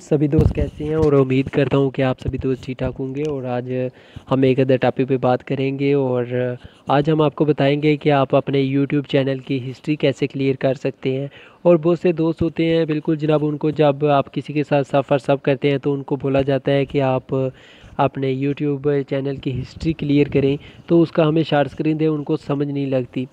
सभी दोस्त कैसे हैं? और उम्मीद करता हूँ कि आप सभी दोस्त ठीक ठाक होंगे। और आज हम एक अदर टॉपिक पे बात करेंगे। और आज हम आपको बताएँगे कि आप अपने यूट्यूब चैनल की हिस्ट्री कैसे क्लियर कर सकते हैं। और बहुत से दोस्त होते हैं, बिल्कुल जनाब, उनको जब आप किसी के साथ सफ़र सब करते हैं तो उनको बोला जाता है कि आप अपने यूट्यूब चैनल की हिस्ट्री क्लियर करें। तो उसका हमें शार्ट स्क्रीन दें, उनको समझ नहीं लगती।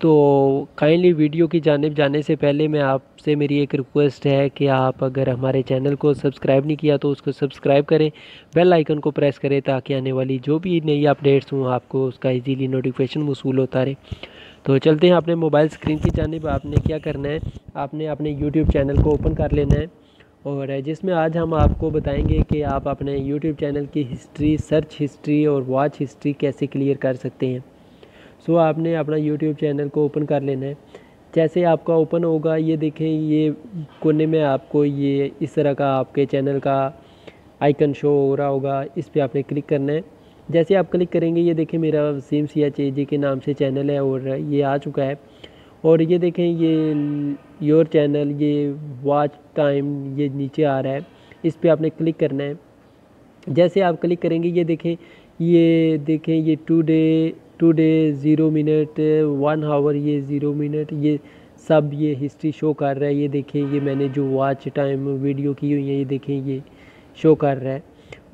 तो काइंडली वीडियो की जानब, जाने से पहले मैं आपसे मेरी एक रिक्वेस्ट है कि आप अगर हमारे चैनल को सब्सक्राइब नहीं किया तो उसको सब्सक्राइब करें बेल आइकन को प्रेस करें ताकि आने वाली जो भी नई अपडेट्स हों, आपको उसका इजीली नोटिफिकेशन वसूल होता रहे। तो चलते हैं अपने मोबाइल स्क्रीन की जानब। आपने क्या करना है? आपने अपने यूट्यूब चैनल को ओपन कर लेना है और जिसमें आज हम आपको बताएँगे कि आप अपने यूट्यूब चैनल की हिस्ट्री सर्च हिस्ट्री और वॉच हिस्ट्री कैसे क्लियर कर सकते हैं। सो आपने अपना यूट्यूब चैनल को ओपन कर लेना है। जैसे आपका ओपन होगा, ये देखें, ये कोने में आपको ये इस तरह का आपके चैनल का आइकन शो हो रहा होगा, इस पर आपने क्लिक करना है। जैसे आप क्लिक करेंगे, ये देखें, मेरा सीम सी एच के नाम से चैनल है और ये आ चुका है। और ये देखें, ये योर चैनल ये वॉच टाइम ये नीचे आ रहा है। इस पर आपने क्लिक करना है। जैसे आप क्लिक करेंगे, ये देखें ये देखें, ये today today zero minute one hour ये ज़ीरो मिनट ये सब ये हिस्ट्री शो कर रहा है। ये देखें, ये मैंने जो वॉच टाइम वीडियो की हुई है, ये देखें, ये शो कर रहा है।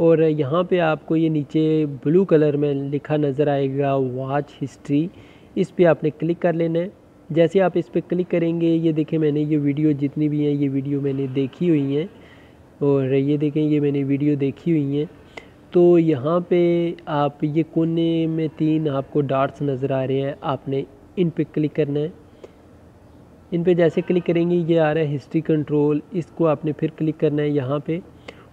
और यहाँ पे आपको ये नीचे ब्लू कलर में लिखा नज़र आएगा वॉच हिस्ट्री इस पर आपने क्लिक कर लेना है। जैसे आप इस पर क्लिक करेंगे, ये देखें, मैंने ये वीडियो जितनी भी हैं, ये वीडियो मैंने देखी हुई हैं। और ये देखें, ये मैंने वीडियो देखी हुई हैं। तो यहाँ पे आप ये कोने में तीन आपको डार्ट्स नज़र आ रहे हैं। आपने इन पे क्लिक करना है। इन पे जैसे क्लिक करेंगे, ये आ रहा है हिस्ट्री कंट्रोल। इसको आपने फिर क्लिक करना है यहाँ पे।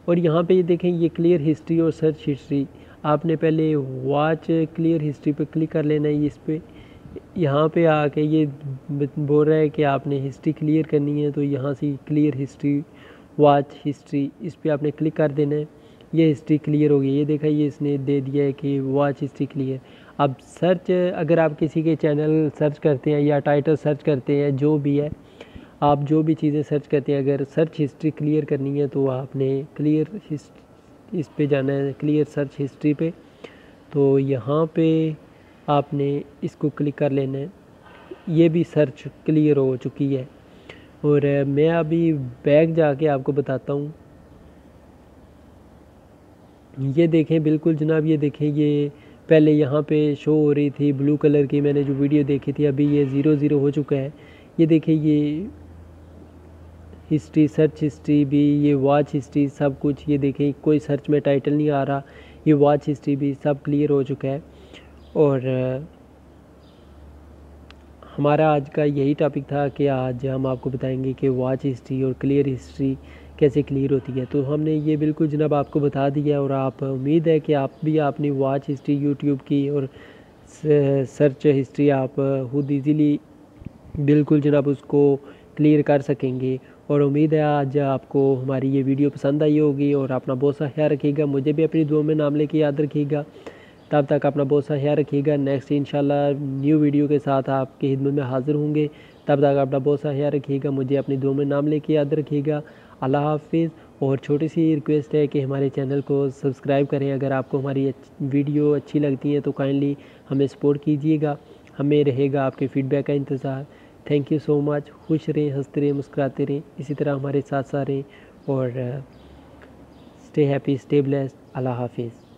और यहाँ पे ये देखें, ये क्लियर हिस्ट्री और सर्च हिस्ट्री। आपने पहले वॉच क्लियर हिस्ट्री पे क्लिक कर लेना है इस पर यहाँ पे आके ये बोल रहा है कि आपने हिस्ट्री क्लियर करनी है तो यहाँ से क्लियर हिस्ट्री वॉच हिस्ट्री इस पर आपने क्लिक कर देना है। ये हिस्ट्री क्लियर हो गई ये देखा, ये इसने दे दिया है कि वॉच हिस्ट्री क्लियर अब सर्च अगर आप किसी के चैनल सर्च करते हैं या टाइटल सर्च करते हैं, जो भी है, आप जो भी चीज़ें सर्च करते हैं, अगर सर्च हिस्ट्री क्लियर करनी है तो आपने क्लियर इस पे जाना है क्लियर सर्च हिस्ट्री पे। तो यहाँ पे आपने इसको क्लिक कर लेना है। ये भी सर्च क्लियर हो चुकी है। और मैं अभी बैग जाके आपको बताता हूँ ये देखें, बिल्कुल जनाब, ये देखें, ये पहले यहाँ पे शो हो रही थी ब्लू कलर की, मैंने जो वीडियो देखी थी, अभी ये ज़ीरो ज़ीरो हो चुका है। ये देखें, ये हिस्ट्री सर्च हिस्ट्री भी, ये वॉच हिस्ट्री सब कुछ, ये देखें, कोई सर्च में टाइटल नहीं आ रहा, ये वॉच हिस्ट्री भी सब क्लियर हो चुका है। और, हमारा आज का यही टॉपिक था कि आज हम आपको बताएँगे कि वॉच हिस्ट्री और क्लियर हिस्ट्री कैसे क्लियर होती है? तो हमने ये बिल्कुल जनाब आपको बता दिया और आप उम्मीद है कि आप भी अपनी वॉच हिस्ट्री यूट्यूब की और सर्च हिस्ट्री आप खुद इजीली बिल्कुल जनाब उसको क्लियर कर सकेंगे। और उम्मीद है आज आपको हमारी ये वीडियो पसंद आई होगी और अपना बहुत सा ख्याल रखिएगा। मुझे भी अपनी दुआ में नाम लेके याद रखिएगा। तब तक अपना बहुत सा ख्याल रखिएगा। नेक्स्ट इंशाल्लाह न्यू वीडियो के साथ आपकी खिदमत में हाज़िर होंगे। तब तक अपना बहुत सा ख्याल रखिएगा। मुझे अपनी दुआ में नाम लेके याद रखिएगा। अल्लाह हाफिज़। और छोटी सी रिक्वेस्ट है कि हमारे चैनल को सब्सक्राइब करें। अगर आपको हमारी वीडियो अच्छी लगती है तो काइंडली हमें सपोर्ट कीजिएगा। हमें रहेगा आपके फीडबैक का इंतज़ार। थैंक यू सो मच खुश रहें, हँसते रहें, मुस्कुराते रहें। इसी तरह हमारे साथ साथ रहें। और स्टे हैप्पी स्टे ब्लेस्ड अल्लाह हाफिज़।